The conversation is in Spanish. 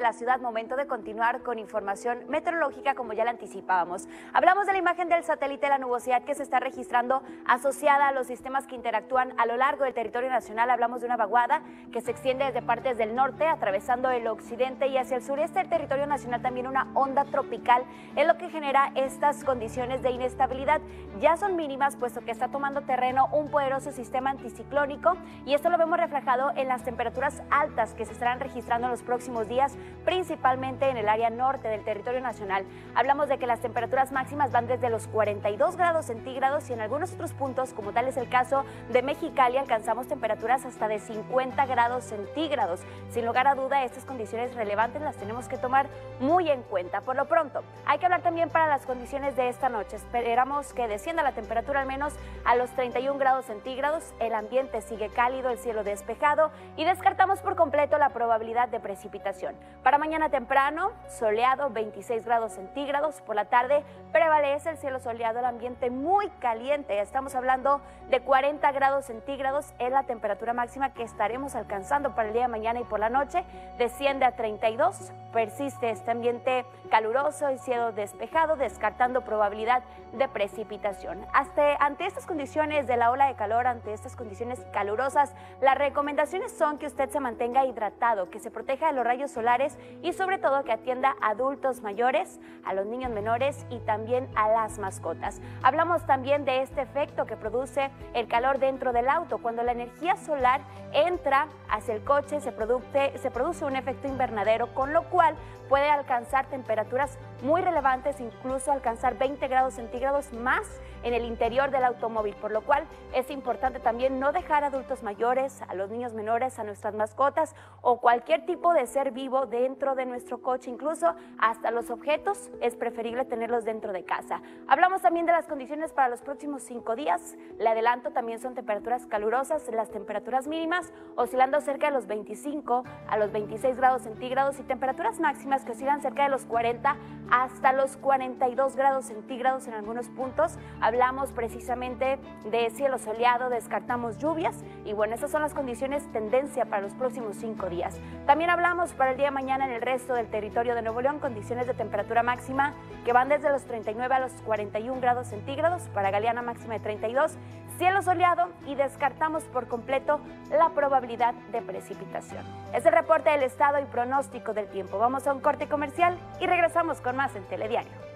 la ciudad, momento de continuar con información meteorológica como ya la anticipábamos. Hablamos de la imagen del satélite de la nubosidad que se está registrando asociada a los sistemas que interactúan a lo largo del territorio nacional. Hablamos de una vaguada que se extiende desde partes del norte, atravesando el occidente y hacia el sureste del territorio nacional también una onda tropical, es lo que genera estas condiciones de inestabilidad. Ya son mínimas puesto que está tomando terreno un poderoso sistema anticiclónico y esto lo vemos reflejado en las temperaturas altas que se estarán registrando en los próximos días principalmente en el área norte del territorio nacional. Hablamos de que las temperaturas máximas van desde los 42 grados centígrados y en algunos otros puntos, como tal es el caso de Mexicali, alcanzamos temperaturas hasta de 50 grados centígrados. Sin lugar a duda, estas condiciones relevantes las tenemos que tomar muy en cuenta. Por lo pronto, hay que hablar también para las condiciones de esta noche. Esperamos que descienda la temperatura al menos a los 31 grados centígrados. El ambiente sigue cálido, el cielo despejado y descartamos por completo la probabilidad de precipitación. Para mañana temprano, soleado, 26 grados centígrados. Por la tarde prevalece el cielo soleado, el ambiente muy caliente. Estamos hablando de 40 grados centígrados. Es la temperatura máxima que estaremos alcanzando para el día de mañana y por la noche. Desciende a 32. Persiste este ambiente caluroso y cielo despejado, descartando probabilidad de precipitación. Hasta ante estas condiciones de la ola de calor, ante estas condiciones calurosas, las recomendaciones son que usted se mantenga hidratado, que se proteja de los rayos solares y sobre todo que atienda a adultos mayores, a los niños menores y también a las mascotas. Hablamos también de este efecto que produce el calor dentro del auto. Cuando la energía solar entra hacia el coche se produce, se produce un efecto invernadero, con lo cual puede alcanzar temperaturas muy relevantes, incluso alcanzar 20 grados centígrados más en el interior del automóvil, por lo cual es importante también no dejar a adultos mayores, a los niños menores, a nuestras mascotas o cualquier tipo de ser vivo dentro de nuestro coche, incluso hasta los objetos es preferible tenerlos dentro de casa. Hablamos también de las condiciones para los próximos cinco días. Le adelanto también son temperaturas calurosas, las temperaturas mínimas oscilando cerca de los 25 a los 26 grados centígrados y temperaturas máximas que oscilan cerca de los 40 hasta los 42 grados centígrados en algunos puntos. Hablamos precisamente de cielo soleado, descartamos lluvias y bueno, esas son las condiciones tendencia para los próximos cinco días. También hablamos para el día de en el resto del territorio de Nuevo León condiciones de temperatura máxima que van desde los 39 a los 41 grados centígrados, para Galeana máxima de 32, cielo soleado y descartamos por completo la probabilidad de precipitación. Es el reporte del estado y pronóstico del tiempo. Vamos a un corte comercial y regresamos con más en Telediario.